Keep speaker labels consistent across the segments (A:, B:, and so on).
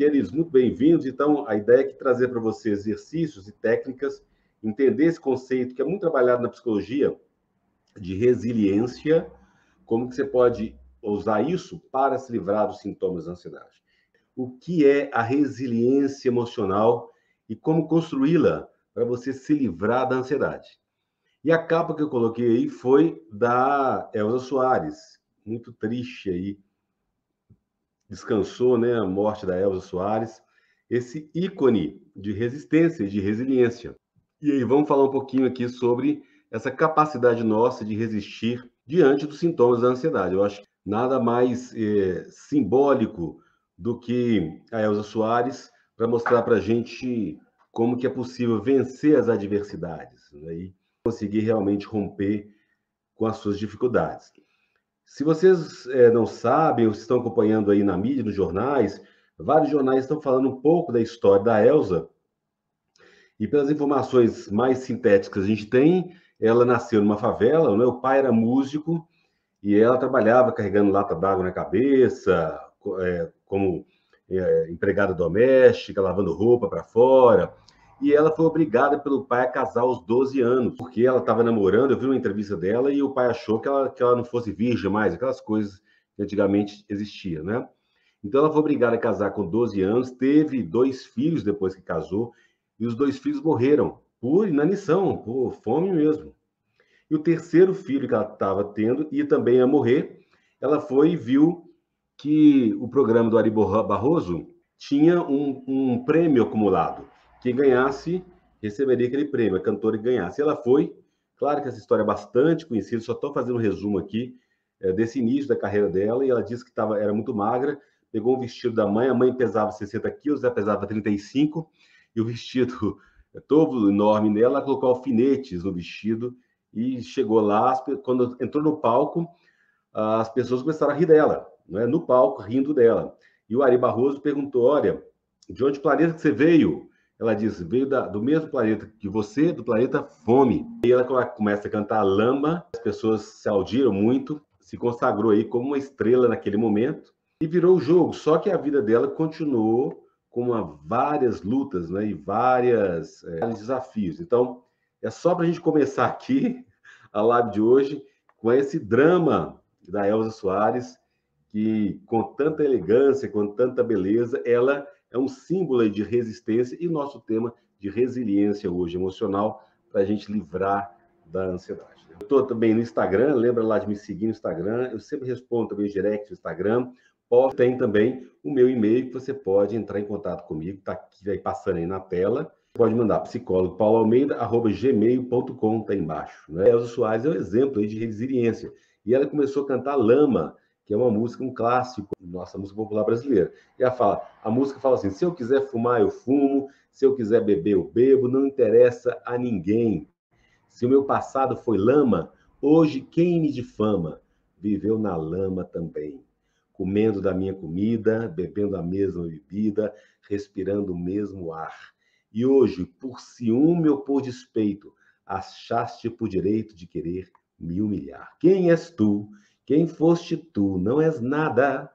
A: Queridos, muito bem-vindos. Então, a ideia é que trazer para você exercícios e técnicas, entender esse conceito que é muito trabalhado na psicologia de resiliência, como que você pode usar isso para se livrar dos sintomas da ansiedade. O que é a resiliência emocional e como construí-la para você se livrar da ansiedade. E a capa que eu coloquei aí foi da Elza Soares, muito triste aí. Descansou, né, a morte da Elza Soares, esse ícone de resistência e de resiliência. E aí vamos falar um pouquinho aqui sobre essa capacidade nossa de resistir diante dos sintomas da ansiedade. Eu acho que nada mais é, simbólico do que a Elza Soares para mostrar para a gente como que é possível vencer as adversidades né? e conseguir realmente romper com as suas dificuldades. Se vocês é, não sabem ou estão acompanhando aí na mídia, nos jornais, vários jornais estão falando um pouco da história da Elsa. E pelas informações mais sintéticas que a gente tem, ela nasceu numa favela, né? o pai era músico e ela trabalhava carregando lata d'água na cabeça, é, como é, empregada doméstica, lavando roupa para fora. E ela foi obrigada pelo pai a casar aos 12 anos, porque ela estava namorando. Eu vi uma entrevista dela e o pai achou que ela, que ela não fosse virgem mais, aquelas coisas que antigamente existiam, né? Então ela foi obrigada a casar com 12 anos, teve dois filhos depois que casou, e os dois filhos morreram por inanição, por fome mesmo. E o terceiro filho que ela estava tendo ia também a morrer, ela foi e viu que o programa do Ari Barroso tinha um, um prêmio acumulado. Quem ganhasse receberia aquele prêmio, a cantora que ganhasse. Ela foi, claro que essa história é bastante conhecida, só estou fazendo um resumo aqui é, desse início da carreira dela, e ela disse que tava, era muito magra, pegou um vestido da mãe, a mãe pesava 60 quilos, ela pesava 35, e o vestido todo enorme nela, ela colocou alfinetes no vestido, e chegou lá, quando entrou no palco, as pessoas começaram a rir dela né, no palco, rindo dela. E o Ari Barroso perguntou: Olha, de onde planeta que você veio? Ela disse: Veio da, do mesmo planeta que você, do planeta Fome. E ela começa a cantar Lama, as pessoas se audiram muito, se consagrou aí como uma estrela naquele momento e virou o jogo. Só que a vida dela continuou com uma, várias lutas né, e várias, é, desafios. Então, é só para a gente começar aqui a live de hoje com esse drama da Elza Soares, que com tanta elegância, com tanta beleza, ela é um símbolo de resistência e nosso tema de resiliência hoje emocional para a gente livrar da ansiedade. Eu estou também no Instagram, lembra lá de me seguir no Instagram, eu sempre respondo também direct no Instagram. Tem também o meu e-mail que você pode entrar em contato comigo, está aqui aí passando aí na tela. Pode mandar psicólogo Paulo Almeida, arroba gmail.com, está embaixo. Né? Elza Soares é um exemplo aí de resiliência. E ela começou a cantar Lama, que é uma música, um clássico, nossa música popular brasileira. E ela fala, a música fala assim: se eu quiser fumar, eu fumo, se eu quiser beber, eu bebo, não interessa a ninguém. Se o meu passado foi lama, hoje quem me difama viveu na lama também, comendo da minha comida, bebendo a mesma bebida, respirando o mesmo ar. E hoje, por ciúme ou por despeito, achaste por direito de querer me humilhar. Quem és tu? Quem foste tu, não és nada.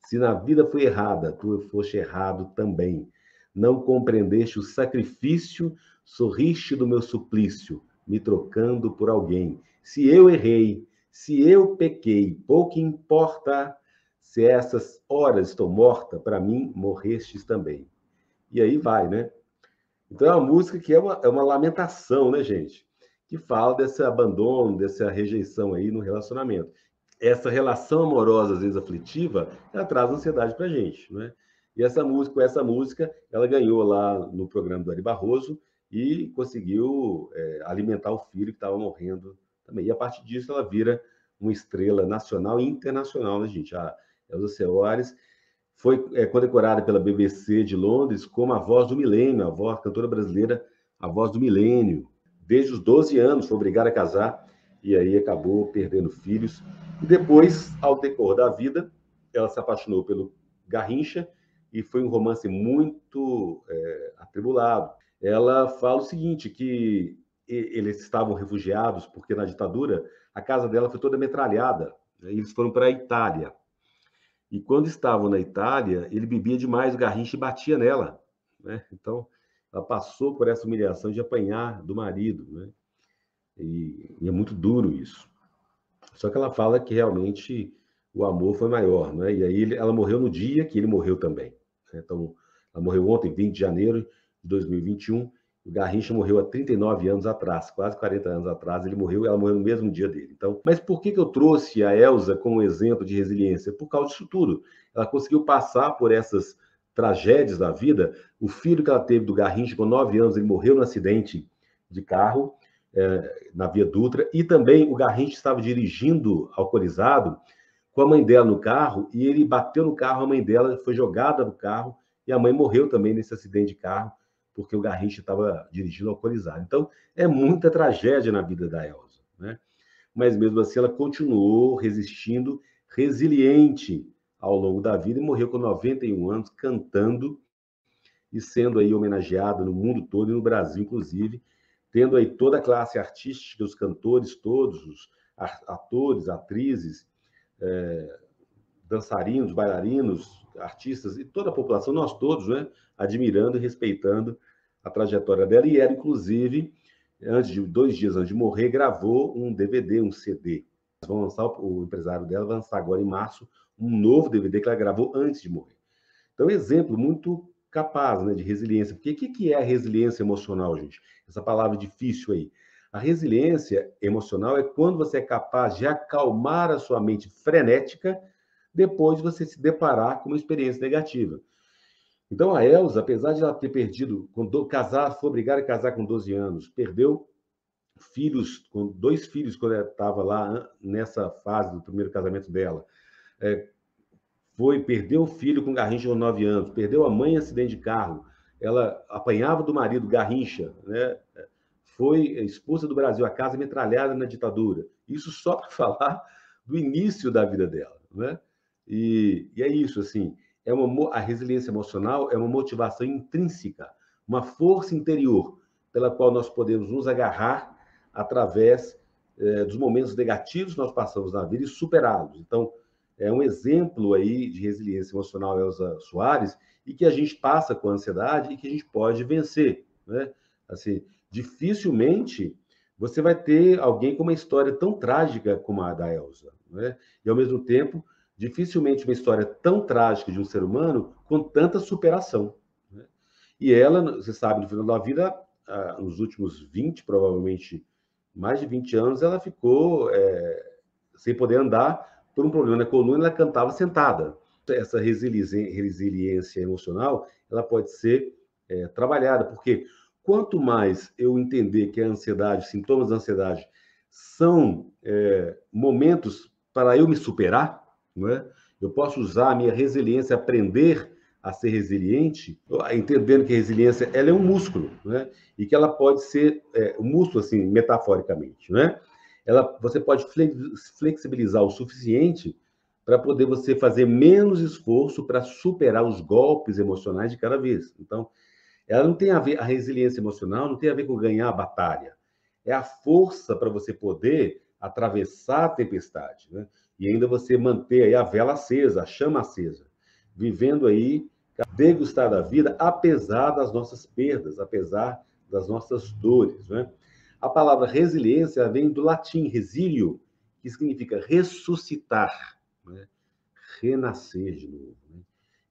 A: Se na vida foi errada, tu foste errado também. Não compreendeste o sacrifício, sorriste do meu suplício, me trocando por alguém. Se eu errei, se eu pequei, pouco importa. Se essas horas estou morta, para mim morrestes também. E aí vai, né? Então é uma música que é uma, é uma lamentação, né, gente? Que fala desse abandono, dessa rejeição aí no relacionamento essa relação amorosa, às vezes aflitiva, ela traz ansiedade para a gente, né? E essa música, essa música, ela ganhou lá no programa do Ari Barroso e conseguiu é, alimentar o filho que estava morrendo também. E a partir disso, ela vira uma estrela nacional e internacional, né, gente? A Elza Soares foi é, condecorada pela BBC de Londres como a voz do milênio, a voz cantora brasileira, a voz do milênio. Desde os 12 anos, foi obrigada a casar e aí acabou perdendo filhos e depois, ao decor da vida, ela se apaixonou pelo Garrincha e foi um romance muito é, atribulado. Ela fala o seguinte, que eles estavam refugiados porque na ditadura a casa dela foi toda metralhada né, eles foram para a Itália. E quando estavam na Itália, ele bebia demais o garrincha e batia nela. Né? Então, ela passou por essa humilhação de apanhar do marido. Né? E, e, é muito duro isso. Só que ela fala que realmente o amor foi maior. Né? E aí ela morreu no dia que ele morreu também. Né? Então, ela morreu ontem, 20 de janeiro de 2021. O Garrincha morreu há 39 anos atrás, quase 40 anos atrás, ele morreu, ela morreu no mesmo dia dele. Então, mas por que, que eu trouxe a Elsa como exemplo de resiliência? Por causa disso tudo. Ela conseguiu passar por essas tragédias da vida. O filho que ela teve do Garrincha, com 9 anos, ele morreu no acidente de carro é, na Via Dutra. E também o Garrincha estava dirigindo alcoolizado com a mãe dela no carro e ele bateu no carro, a mãe dela foi jogada do carro e a mãe morreu também nesse acidente de carro porque o Garrincha estava dirigindo alcoolizado. Então, é muita tragédia na vida da Elsa, né? Mas mesmo assim, ela continuou resistindo, resiliente ao longo da vida e morreu com 91 anos cantando e sendo aí homenageada no mundo todo e no Brasil, inclusive, tendo aí toda a classe artística, os cantores todos, os atores, atrizes, é, dançarinos, bailarinos, artistas e toda a população, nós todos, né, admirando e respeitando a trajetória dela. E ela, inclusive, antes de dois dias antes de morrer, gravou um DVD, um CD. Vão lançar o empresário dela vai lançar agora em março um novo DVD que ela gravou antes de morrer. Então, exemplo muito capaz, né, de resiliência. Porque o que, que é a resiliência emocional, gente? Essa palavra difícil aí. A resiliência emocional é quando você é capaz de acalmar a sua mente frenética depois de você se deparar com uma experiência negativa. Então, a Elsa, apesar de ela ter perdido, do, casar, foi obrigada a casar com 12 anos, perdeu filhos, dois filhos quando ela estava lá nessa fase do primeiro casamento dela. É, foi, perdeu o filho com Garrincha com 9 anos, perdeu a mãe em acidente de carro, ela apanhava do marido Garrincha, né? foi expulsa do Brasil, a casa metralhada na ditadura. Isso só para falar do início da vida dela. Né? E, e é isso, assim, é uma, a resiliência emocional é uma motivação intrínseca, uma força interior pela qual nós podemos nos agarrar através é, dos momentos negativos que nós passamos na vida e superá-los. Então, é um exemplo aí de resiliência emocional, Elza Soares, e que a gente passa com ansiedade e que a gente pode vencer. Né? Assim, dificilmente você vai ter alguém com uma história tão trágica como a da Elza. Né? E, ao mesmo tempo, dificilmente uma história tão trágica de um ser humano com tanta superação. Né? E ela, você sabe, no final da vida, nos últimos 20, provavelmente mais de 20 anos, ela ficou é, sem poder andar por um problema na coluna, ela cantava sentada. Essa resiliência emocional, ela pode ser é, trabalhada, porque quanto mais eu entender que a ansiedade, sintomas da ansiedade, são é, momentos para eu me superar, não é? Eu posso usar a minha resiliência, aprender a ser resiliente, entendendo que a resiliência ela é um músculo, né? E que ela pode ser é, um músculo assim, metaforicamente, né? Ela, você pode flexibilizar o suficiente para poder você fazer menos esforço para superar os golpes emocionais de cada vez. Então, ela não tem a ver a resiliência emocional não tem a ver com ganhar a batalha. É a força para você poder atravessar a tempestade, né? e ainda você manter aí a vela acesa, a chama acesa, vivendo aí, degustar da vida, apesar das nossas perdas, apesar das nossas dores. Né? A palavra resiliência vem do latim resilio, que significa ressuscitar, né? renascer de novo. Né?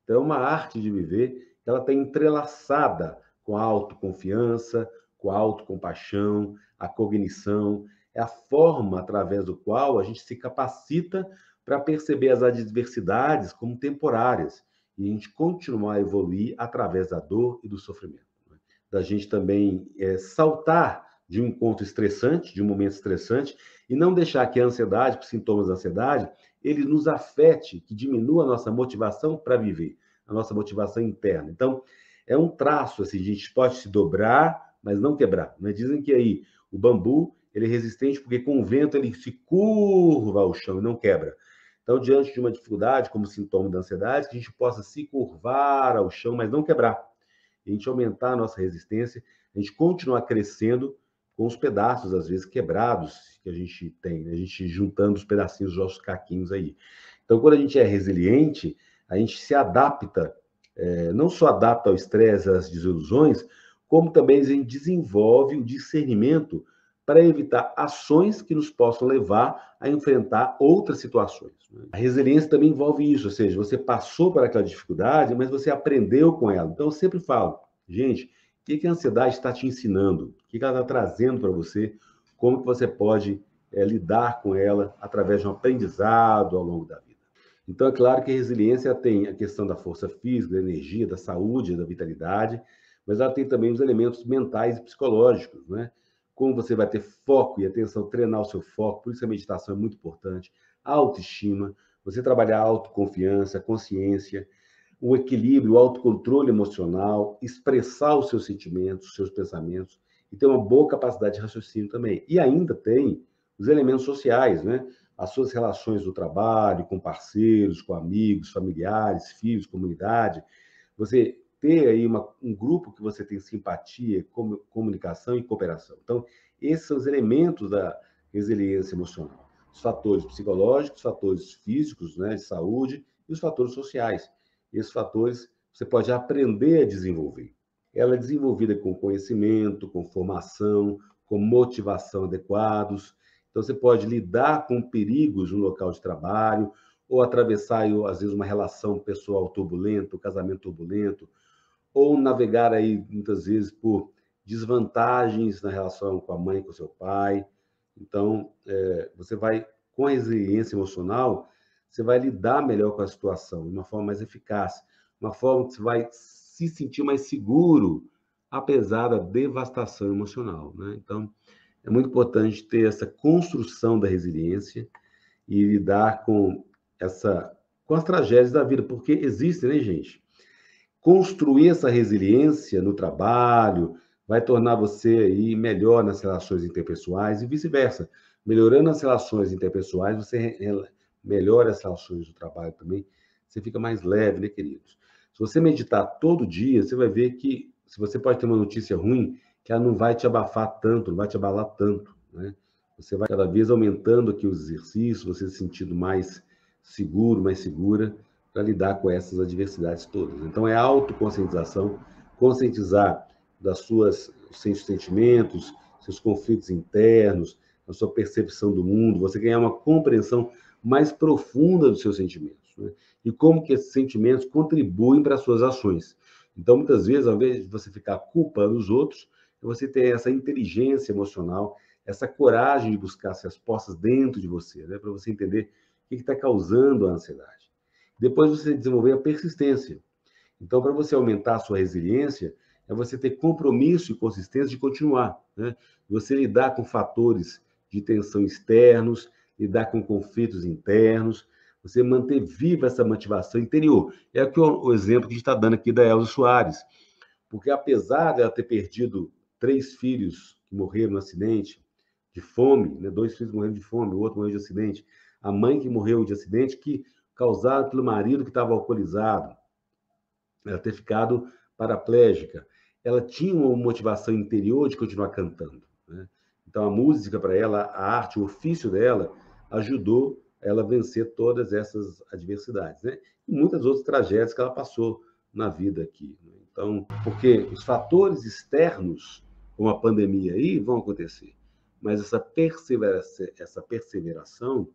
A: Então, é uma arte de viver que ela está entrelaçada com a autoconfiança, com a autocompaixão, a cognição, é a forma através do qual a gente se capacita para perceber as adversidades como temporárias e a gente continuar a evoluir através da dor e do sofrimento. Né? Da gente também é, saltar de um encontro estressante, de um momento estressante, e não deixar que a ansiedade, os sintomas da ansiedade, ele nos afete, que diminua a nossa motivação para viver, a nossa motivação interna. Então, é um traço, assim, a gente pode se dobrar, mas não quebrar. Né? Dizem que aí o bambu ele é resistente porque com o vento ele se curva ao chão e não quebra. Então, diante de uma dificuldade, como sintoma da ansiedade, que a gente possa se curvar ao chão, mas não quebrar. A gente aumentar a nossa resistência, a gente continuar crescendo com os pedaços, às vezes, quebrados que a gente tem, né? a gente juntando os pedacinhos dos nossos caquinhos aí. Então, Então, quando a gente é resiliente, a gente se adapta, é, não só adapta ao estresse, às desilusões, como também a gente desenvolve o discernimento para evitar ações que nos possam levar a enfrentar outras situações. Né? A resiliência também envolve isso, ou seja, você passou por aquela dificuldade, mas você aprendeu com ela. Então, eu sempre falo, gente, o que a ansiedade está te ensinando? O que ela está trazendo para você? Como que você pode é, lidar com ela através de um aprendizado ao longo da vida? Então, é claro que a resiliência tem a questão da força física, da energia, da saúde, da vitalidade, mas ela tem também os elementos mentais e psicológicos, né? Como você vai ter foco e atenção, treinar o seu foco, por isso a meditação é muito importante. autoestima, você trabalhar a autoconfiança, consciência, o equilíbrio, o autocontrole emocional, expressar os seus sentimentos, os seus pensamentos e ter uma boa capacidade de raciocínio também. E ainda tem os elementos sociais, né? As suas relações do trabalho, com parceiros, com amigos, familiares, filhos, comunidade. Você ter aí uma, um grupo que você tem simpatia, comunicação e cooperação. Então, esses são os elementos da resiliência emocional. Os fatores psicológicos, os fatores físicos, né, de saúde, e os fatores sociais. Esses fatores você pode aprender a desenvolver. Ela é desenvolvida com conhecimento, com formação, com motivação adequados. Então, você pode lidar com perigos no local de trabalho, ou atravessar, às vezes, uma relação pessoal turbulenta, um casamento turbulento, ou navegar aí muitas vezes por desvantagens na relação com a mãe, com o seu pai. Então, é, você vai, com a resiliência emocional, você vai lidar melhor com a situação, de uma forma mais eficaz, uma forma que você vai se sentir mais seguro, apesar da devastação emocional. Né? Então, é muito importante ter essa construção da resiliência e lidar com essa com as tragédias da vida, porque existem, né, gente? construir essa resiliência no trabalho vai tornar você aí melhor nas relações interpessoais e vice-versa. Melhorando as relações interpessoais, você melhora as relações do trabalho também. Você fica mais leve, né, queridos? Se você meditar todo dia, você vai ver que se você pode ter uma notícia ruim, que ela não vai te abafar tanto, não vai te abalar tanto, né? Você vai cada vez aumentando aqui os exercícios, você se sentindo mais seguro, mais segura, para lidar com essas adversidades todas. Então, é autoconscientização, conscientizar das suas seus sentimentos, seus conflitos internos, a sua percepção do mundo, você ganhar uma compreensão mais profunda dos seus sentimentos. Né? E como que esses sentimentos contribuem para as suas ações. Então, muitas vezes, ao invés de você ficar culpando os outros, você ter essa inteligência emocional, essa coragem de buscar as respostas dentro de você, né? para você entender o que está causando a ansiedade. Depois você desenvolver a persistência. Então, para você aumentar a sua resiliência, é você ter compromisso e consistência de continuar. Né? Você lidar com fatores de tensão externos, lidar com conflitos internos, você manter viva essa motivação interior. É o, o exemplo que a gente está dando aqui da Elza Soares. Porque apesar dela ter perdido três filhos que morreram no acidente de fome, né? dois filhos morreram de fome, o outro morreu de acidente, a mãe que morreu de acidente, que causado pelo marido que estava alcoolizado, ela ter ficado paraplégica. Ela tinha uma motivação interior de continuar cantando. Né? Então, a música para ela, a arte, o ofício dela, ajudou ela a vencer todas essas adversidades. Né? E muitas outras tragédias que ela passou na vida aqui. Né? Então, porque os fatores externos, como a pandemia aí, vão acontecer. Mas essa perseveração, essa perseveração,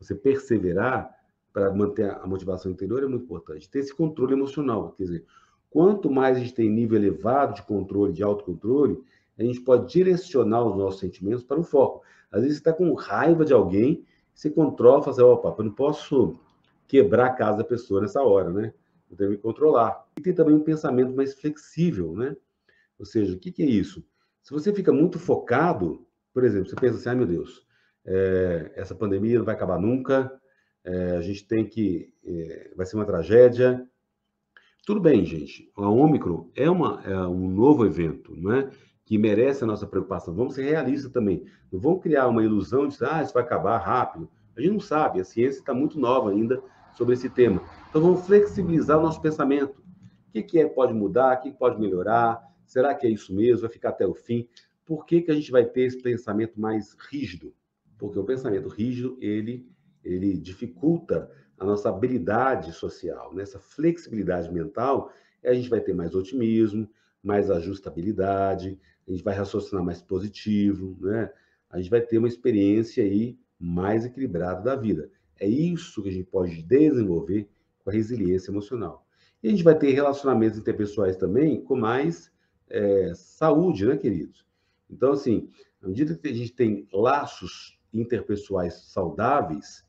A: você perseverar, para manter a motivação interior é muito importante. Ter esse controle emocional, quer dizer, quanto mais a gente tem nível elevado de controle, de autocontrole, a gente pode direcionar os nossos sentimentos para o foco. Às vezes você está com raiva de alguém, você controla, fala assim, opa, eu não posso quebrar a casa da pessoa nessa hora, né? Eu tenho que me controlar. E tem também um pensamento mais flexível, né? Ou seja, o que, que é isso? Se você fica muito focado, por exemplo, você pensa assim, ai meu Deus, é, essa pandemia não vai acabar nunca, é, a gente tem que. É, vai ser uma tragédia. Tudo bem, gente. A Ômicron é, uma, é um novo evento, não é? Que merece a nossa preocupação. Vamos ser realistas também. Não vamos criar uma ilusão de ah, isso vai acabar rápido. A gente não sabe, a ciência está muito nova ainda sobre esse tema. Então vamos flexibilizar o nosso pensamento. O que, que é pode mudar? O que pode melhorar? Será que é isso mesmo? Vai ficar até o fim? Por que, que a gente vai ter esse pensamento mais rígido? Porque o pensamento rígido, ele ele dificulta a nossa habilidade social, nessa flexibilidade mental, a gente vai ter mais otimismo, mais ajustabilidade, a gente vai raciocinar mais positivo, né? A gente vai ter uma experiência aí mais equilibrada da vida. É isso que a gente pode desenvolver com a resiliência emocional. E a gente vai ter relacionamentos interpessoais também com mais é, saúde, né, queridos? Então, assim, à medida que a gente tem laços interpessoais saudáveis,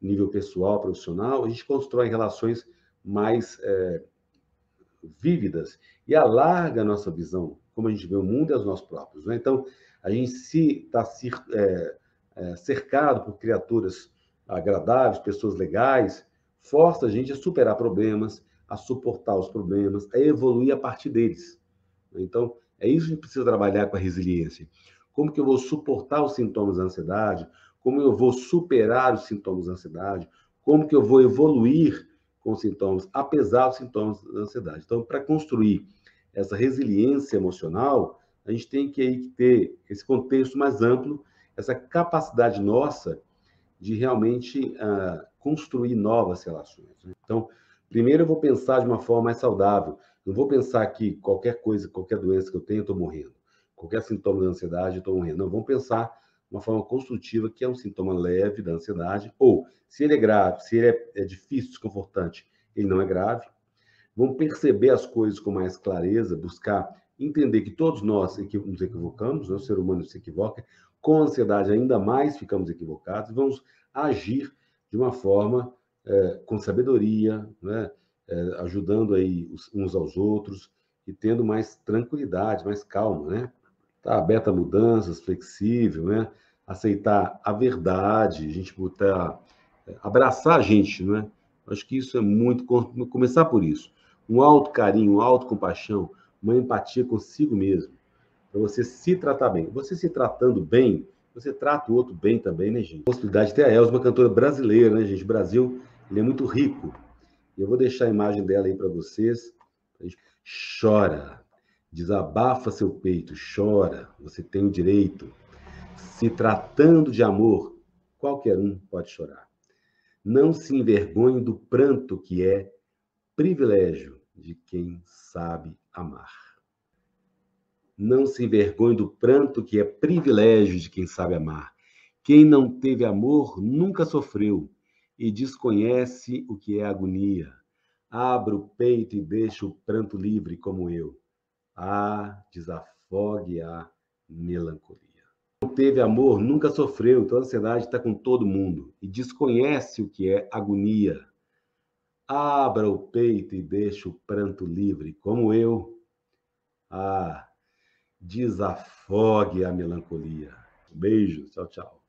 A: nível pessoal, profissional, a gente constrói relações mais é, vívidas e alarga a nossa visão, como a gente vê o mundo e as nós próprios. Né? Então, a gente se está é, é, cercado por criaturas agradáveis, pessoas legais, força a gente a superar problemas, a suportar os problemas, a evoluir a partir deles. Então, é isso que precisa trabalhar com a resiliência. Como que eu vou suportar os sintomas da ansiedade? Como eu vou superar os sintomas da ansiedade? Como que eu vou evoluir com os sintomas, apesar dos sintomas da ansiedade? Então, para construir essa resiliência emocional, a gente tem que aí ter esse contexto mais amplo, essa capacidade nossa de realmente uh, construir novas relações. Né? Então, primeiro eu vou pensar de uma forma mais saudável. Não vou pensar que qualquer coisa, qualquer doença que eu tenho, eu estou morrendo. Qualquer sintoma da ansiedade, eu estou morrendo. Não, vamos pensar de uma forma construtiva que é um sintoma leve da ansiedade, ou se ele é grave, se ele é, é difícil, desconfortante, ele não é grave. Vamos perceber as coisas com mais clareza, buscar entender que todos nós nos equivocamos, né? o ser humano se equivoca, com ansiedade ainda mais ficamos equivocados, vamos agir de uma forma é, com sabedoria, né? É, ajudando aí uns aos outros e tendo mais tranquilidade, mais calma, né? Tá aberta a mudanças, flexível, né? Aceitar a verdade, a gente botar, é, abraçar a gente, né? Acho que isso é muito começar por isso, um alto carinho, uma auto compaixão, uma empatia consigo mesmo para você se tratar bem. Você se tratando bem, você trata o outro bem também, né, gente? Possibilidade de ter a Elza, uma cantora brasileira, né, gente? O Brasil, ele é muito rico. Eu vou deixar a imagem dela aí para vocês. Chora, desabafa seu peito, chora, você tem o direito. Se tratando de amor, qualquer um pode chorar. Não se envergonhe do pranto que é privilégio de quem sabe amar. Não se envergonhe do pranto, que é privilégio de quem sabe amar. Quem não teve amor nunca sofreu e desconhece o que é agonia. Abra o peito e deixe o pranto livre como eu. Ah, desafogue a melancolia. Não teve amor nunca sofreu, então a ansiedade está com todo mundo e desconhece o que é agonia. Abra o peito e deixe o pranto livre como eu. Ah, desafogue a melancolia. Beijo, tchau, tchau.